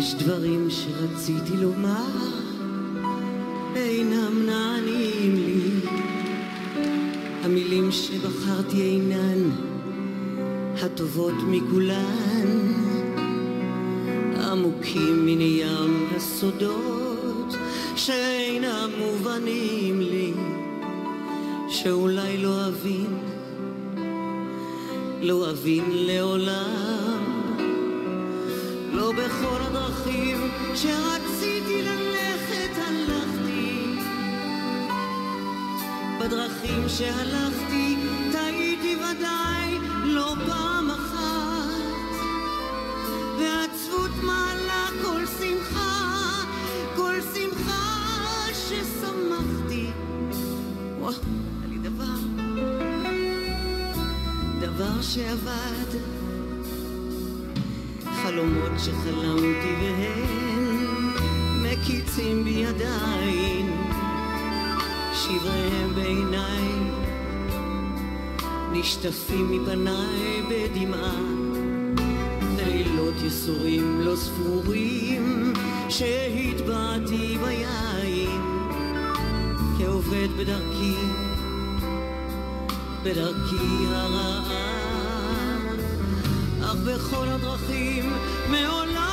יש דברים שרציתי לומר, אינם נענים לי. המילים שבחרתי אינן הטובות מכולן, עמוקים מן ים הסודות שאינם מובנים לי, שאולי לא אבין, לא אבין לעולם. לא בכל הדרכים שרציתי ללכת הלכתי. בדרכים שהלכתי טעיתי ודאי לא פעם אחת. ועצבות מעלה כל שמחה כל שמחה ששמחתי. וואו, היה לי דבר. דבר שעבד חלומות שחלמתי והם מקיצים בי עדיין. שבריהם בעיניי נשטפים מפניי בדמעה. לילות יסורים לא ספורים שהטבעתי ביין. כעובד בדרכי בדרכי הרעה בכל הדרכים מעולם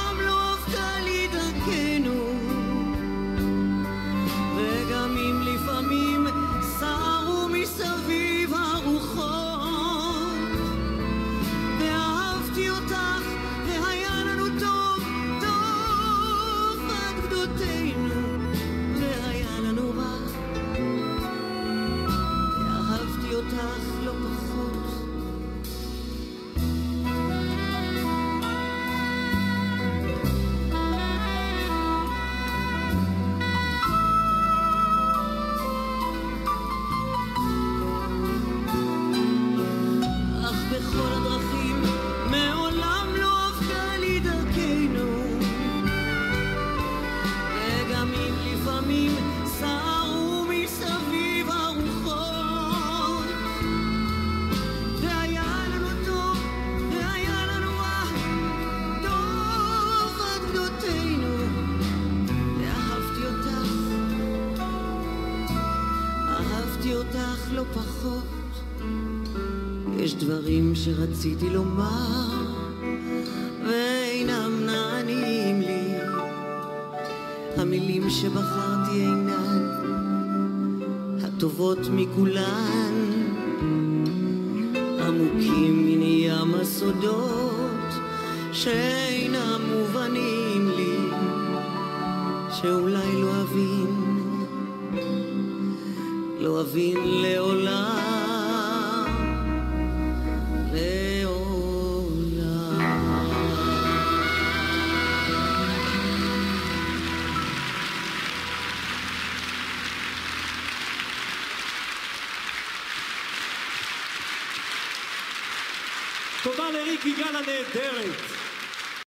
בכל הדרכים מעולם לא אבקה לי דרכנו. וגם אם לפעמים סערו מסביב הרוחות. והיה לנו טוב והיה לנו רע טוב עד גדותינו. ואהבתי לא פחות יש דברים שרציתי לומר ואינם נענים לי. המילים שבחרתי אינן הטובות מכולן. עמוקים מן ים הסודות שאינם מובנים לי שאולי לא אבין לא אבין לעולם תודה לריק יגאל הנהדרת.